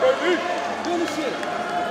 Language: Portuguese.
baby! Finish it!